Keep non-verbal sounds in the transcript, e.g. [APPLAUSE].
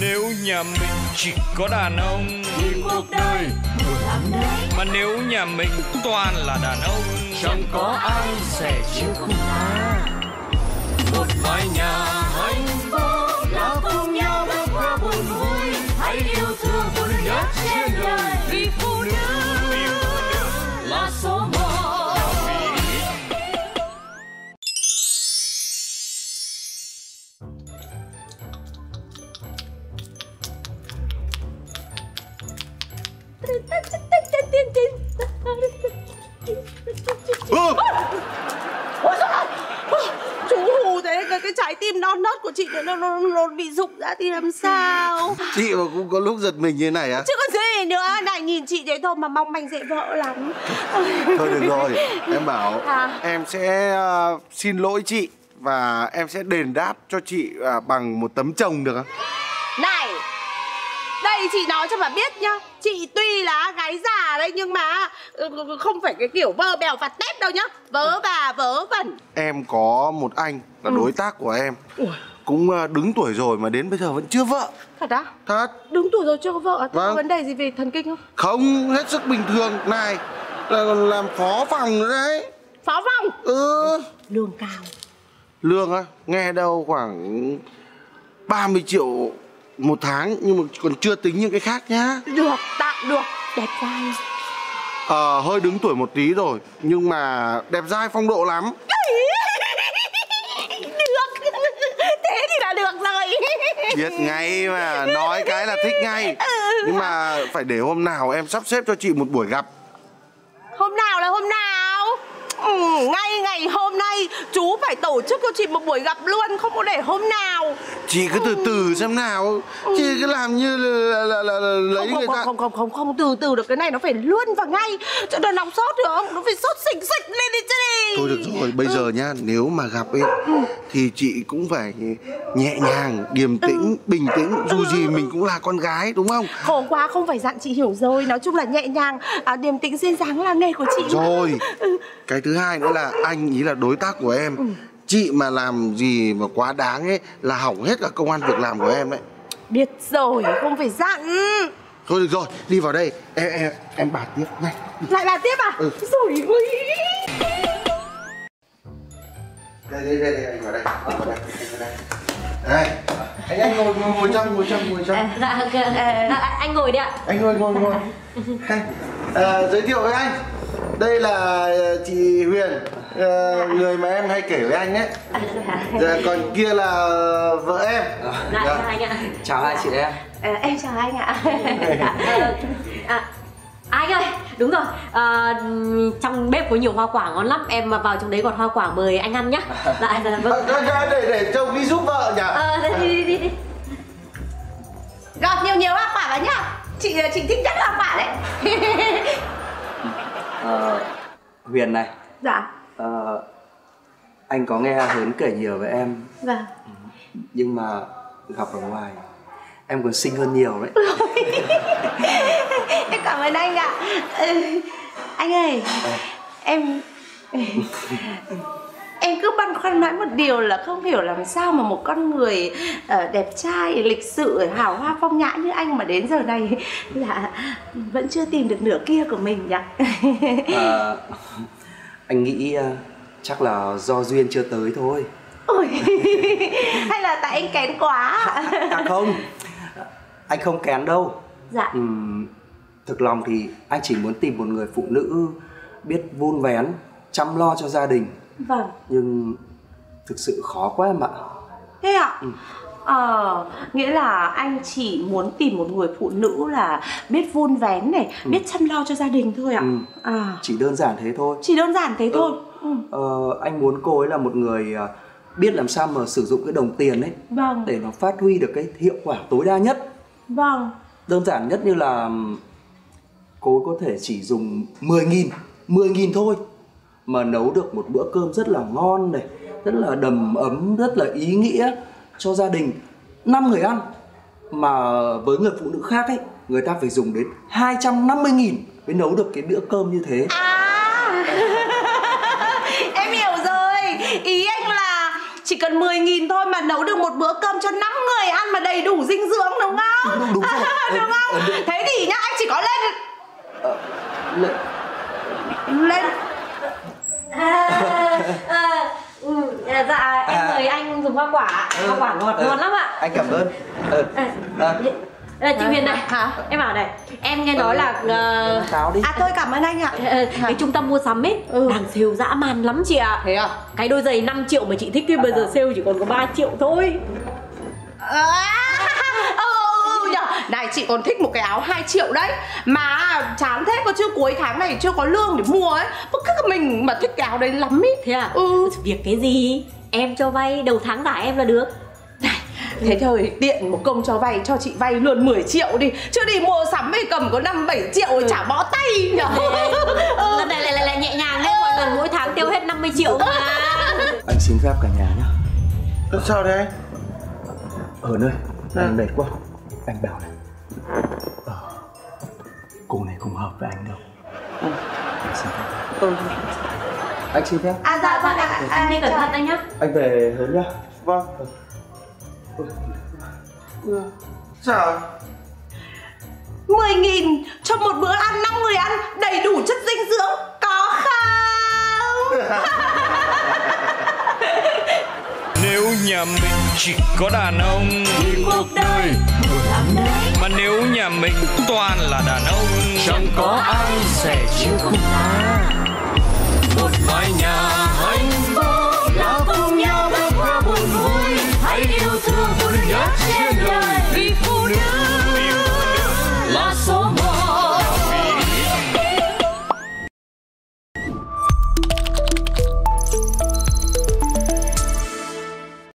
Nếu nhà mình chỉ có đàn ông Thì cuộc đời buồn lắm đấy. Mà nếu nhà mình toàn là đàn ông Chẳng có ai sẻ chia cùng ta Một mái nhà Ôi! Ôi, Chú hù thế cái, cái trái tim non nớt của chị nó, nó, nó, nó bị rụng ra thì làm sao chị mà cũng có lúc giật mình như này á Chứ còn gì nữa Này nhìn chị đấy thôi mà mong manh dễ vỡ lắm Thôi được rồi, [LAUGHS] em bảo À. em sẽ ờ, xin lỗi chị và em sẽ đền đáp cho chị ờ, bằng một tấm chồng được không? Đây chị nói cho mà biết nhá. Chị tuy là gái già đấy Nhưng mà ừ, không phải cái kiểu vơ bèo vặt tép đâu nhá. Vớ và vớ vẩn. Em có một anh là đối tác của em. Cũng ờ, đứng tuổi rồi mà đến bây giờ vẫn chưa vợ. Thật á? Thật. Đứng tuổi rồi chưa có vợ? À? Thế Vâng. Có vấn đề gì về thần kinh không? Không, hết sức bình thường. Này, là còn làm phó phòng nữa đấy. Phó vòng Ừ. Lương cao. Lương á, nghe đâu khoảng 30 triệu một tháng Nhưng mà còn chưa tính những cái khác nhá. Được tạm được. Đẹp trai. Ờ, hơi đứng tuổi một tí rồi Nhưng mà đẹp dai phong độ lắm. Được. Thế thì là được rồi. Biết ngay mà, nói cái là thích ngay. Nhưng mà phải để hôm nào em sắp xếp cho chị một buổi gặp. Hôm nào là hôm nào? Ừ, Ngay ngày hôm nay Chú phải tổ chức cho chị một buổi gặp luôn Không có để hôm nào. Chị cứ từ từ xem nào. Chị cứ làm như là, là, là, là lấy không, người không, ta. không, không, không, không, từ từ được cái này nó phải luôn và ngay. Cho nó nóng sốt được không Nó phải sốt xình xịch lên đi chứ đi. Thôi được rồi, bây giờ nhá, nếu mà gặp ấy Thì chị cũng phải nhẹ nhàng, điềm tĩnh, bình tĩnh. Dù gì mình cũng là con gái đúng không? Khổ quá không phải dặn chị hiểu rồi. Nói chung là nhẹ nhàng à, Điềm tĩnh duyên dáng là nghề của chị. Rồi, cái thứ hai nữa là anh ý là đối tác của em. Chị mà làm gì mà quá đáng ấy Là hỏng hết cả công an việc làm của em đấy. Biết rồi không phải dặn. Thôi được rồi, đi vào đây. Em em, em bàn tiếp nhanh Lại bàn tiếp à? Ừ. Rồi ui. Đây, đây, đây, đây, anh vào đây Anh vào đây, anh vào đây. Đây, anh, anh ngồi, ngồi, ngồi trong, ngồi trong, ngồi trong. Dạ, dạ anh ngồi đi ạ. Anh ngồi ngồi ngồi. [LAUGHS] À, giới thiệu với anh. Đây là chị Huyền ờ, người mà em hay kể với anh đấy [LAUGHS] dạ, còn kia là vợ em. Dạ. chào anh ạ. Chào hai chị em. À, Em chào anh ạ. À, [LAUGHS] anh ơi đúng rồi. Ờ, trong bếp có nhiều hoa quả ngon lắm. Em vào trong đấy còn hoa quả mời anh ăn nhá. [LAUGHS] Dạ dạ vâng. Ờ, để, để, chồng đi giúp vợ nhỉ? Ờ, thế đi đi đi, đi. Gọt nhiều nhiều hoa quả vào nhá. Chị chị thích nhất hoa quả đấy. Ờ, Huyền này. Dạ ờ, Anh có nghe Hớn kể nhiều với em. Vâng. Nhưng mà gặp ở ngoài Em còn xinh hơn nhiều đấy. [LAUGHS] Em cảm ơn anh ạ. Ừ, Anh ơi Em Em cứ băn khoăn mãi một điều là không hiểu làm sao mà một con người ờ, đẹp trai, lịch sự, hào hoa phong nhã như anh mà đến giờ này là vẫn chưa tìm được nửa kia của mình nhỉ? Ờ, [LAUGHS] Anh nghĩ ờ, chắc là do duyên chưa tới thôi Ôi, [LAUGHS] hay là tại anh kén quá? À không Anh không kén đâu Dạ. Ừm, Thực lòng thì anh chỉ muốn tìm một người phụ nữ Biết vun vén Chăm lo cho gia đình Vâng. Nhưng thực sự khó quá em ạ Thế ạ? Ờ, nghĩa là anh chỉ muốn tìm một người phụ nữ là biết vun vén này, biết chăm lo cho gia đình thôi ạ. Ừ. À, Chỉ đơn giản thế thôi chỉ đơn giản thế thôi. Ừ. Ờ, anh muốn cô ấy là một người ờ, biết làm sao mà sử dụng cái đồng tiền ấy Vâng, để nó phát huy được cái hiệu quả tối đa nhất. vâng. Đơn giản nhất như là cô có thể chỉ dùng 10.000, 10.000 thôi mà nấu được một bữa cơm rất là ngon này, rất là đầm ấm, rất là ý nghĩa cho gia đình 5 người ăn. Mà với người phụ nữ khác ấy, người ta phải dùng đến 250.000 mới nấu được cái bữa cơm như thế. À, [LAUGHS] em hiểu rồi. Ý anh là chỉ cần 10.000 thôi mà nấu được một bữa cơm cho 5 người ăn mà đầy đủ dinh dưỡng đúng đúng [LAUGHS] không thế thì nhá anh chỉ có lên Lệ- lên à, à, ừ, dạ em À. mời anh dùng hoa quả. Hoa quả ngọt Ừ. ngon lắm ạ. Anh cảm ơn. Ờ, à, à, à, chị Huyền này Hả? em bảo này em nghe nói là ờ, táo đi. À tôi cảm ơn anh ạ. Cái trung tâm mua sắm ấy Ừ. đang sale dã man lắm chị ạ. Thế à? Cái đôi giày 5 triệu mà chị thích thì bây giờ sale chỉ còn có 3 triệu thôi. À, [LAUGHS] ừ, ừ, ừ. Này chị còn thích một cái áo 2 triệu đấy. Mà chán thế có chưa cuối tháng này chưa có lương để mua ấy. Bất cứ mình mà thích cái áo đấy lắm ý. Thế à? Ừ. Việc cái gì em cho vay đầu tháng trả em là được. Thế thôi tiện một công cho vay cho chị vay luôn 10 triệu đi. Chứ đi mua sắm thì cầm có 5-7 triệu chả bó tay nhở? Ừ. lần này lại lại lại nhẹ nhàng đấy mọi lần mỗi tháng tiêu hết 50 triệu mà. [LAUGHS] Anh xin phép cả nhà nhá. Sao đấy anh ở nơi anh mệt quá. Anh bảo này. Ờ, cô này không hợp với anh đâu. Anh xin phép. Ừ. anh xin phép. À dạ vâng ạ. Anh đi cẩn thận anh nhá. Anh về hơn nhá. Vâng. Sao 10 nghìn cho một bữa ăn 5 người ăn đầy đủ chất dinh dưỡng. Có không? [LAUGHS] Nếu nhà mình chỉ có đàn ông cuộc đời một lắm đấy. Mà nếu nhà mình toàn là đàn ông chẳng có ai sẻ chia cùng ta một mái nhà.